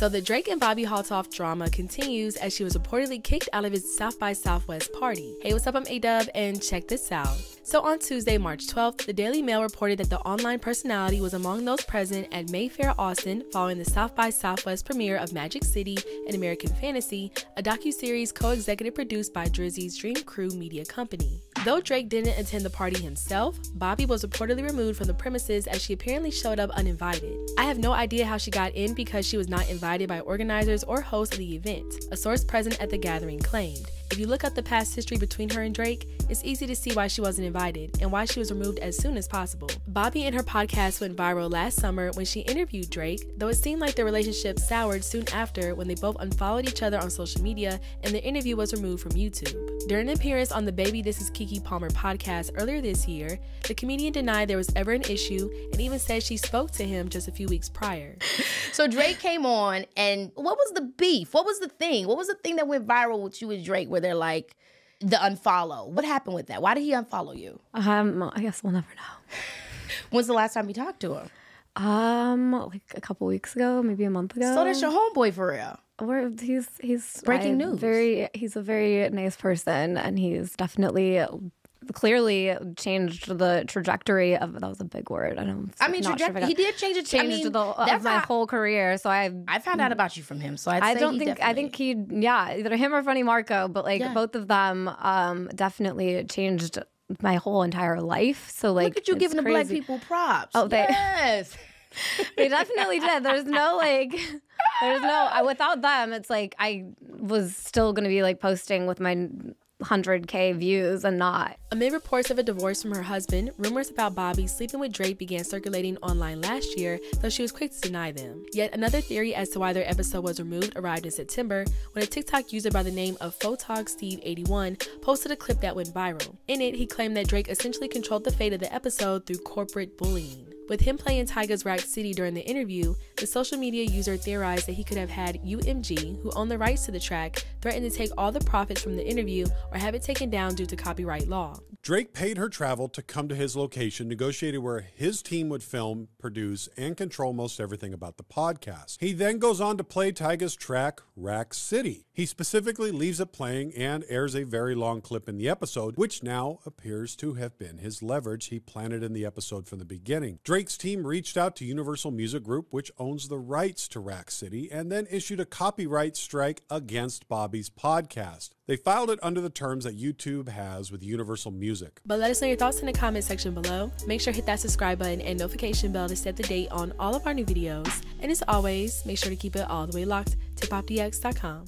So the Drake and Bobbi Althoff drama continues as she was reportedly kicked out of his South by Southwest party. Hey, what's up? I'm A-Dub, and check this out. So on Tuesday, March 12th, the Daily Mail reported that the online personality was among those present at Mayfair, Austin, following the South by Southwest premiere of Magic City and American Fantasy, a docu-series co-executive produced by Drizzy's Dream Crew Media Company. Though Drake didn't attend the party himself, Bobbi was reportedly removed from the premises as she apparently showed up uninvited. I have no idea how she got in because she was not invited by organizers or hosts of the event, a source present at the gathering claimed. If you look up the past history between her and Drake, it's easy to see why she wasn't invited and why she was removed as soon as possible. Bobbi and her podcast went viral last summer when she interviewed Drake, though it seemed like their relationship soured soon after when they both unfollowed each other on social media and the interview was removed from YouTube. During an appearance on the Baby This Is Keke Palmer podcast earlier this year, the comedian denied there was ever an issue and even said she spoke to him just a few weeks prior. So Drake came on, and what was the beef? What was the thing? What was the thing that went viral with you and Drake they're like, the unfollow? What happened with that? Why did he unfollow you? Um, I guess we'll never know. When's the last time you talked to him? Um, like a couple weeks ago, maybe a month ago. So that's your homeboy for real. We're, he's he's Breaking I- news. Very, he's a very nice person, and he's definitely clearly changed the trajectory of that was a big word. I don't. I mean, not sure he did change it. I changed mean, the of my how- whole career. So I I found out about you from him, so I'd I don't think I think he yeah either him or Funny Marco, but like Yeah. both of them um definitely changed my whole entire life. So like Look at you giving the black people props. Oh, they- yes. they definitely did. There's no like, there's no I, without them. It's like I was still gonna be like posting with my 100k views and not. Amid reports of a divorce from her husband, rumors about Bobbi sleeping with Drake began circulating online last year, though she was quick to deny them. Yet another theory as to why their episode was removed arrived in September when a TikTok user by the name of PhotogSteve81 posted a clip that went viral. In it, he claimed that Drake essentially controlled the fate of the episode through corporate bullying. With him playing Tyga's Rack City during the interview, the social media user theorized that he could have had UMG, who owned the rights to the track, threaten to take all the profits from the interview or have it taken down due to copyright law. Drake paid her travel to come to his location, negotiated where his team would film, produce, and control most everything about the podcast. He then goes on to play Tyga's track, Rack City. He specifically leaves it playing and airs a very long clip in the episode, which now appears to have been his leverage he planted in the episode from the beginning. Drake's team reached out to Universal Music Group, which owns the rights to Rack City, and then issued a copyright strike against Bobbi's podcast. They filed it under the terms that YouTube has with Universal Music. But let us know your thoughts in the comment section below. Make sure to hit that subscribe button and notification bell to set the date on all of our new videos. And as always, make sure to keep it all the way locked to popdx.com.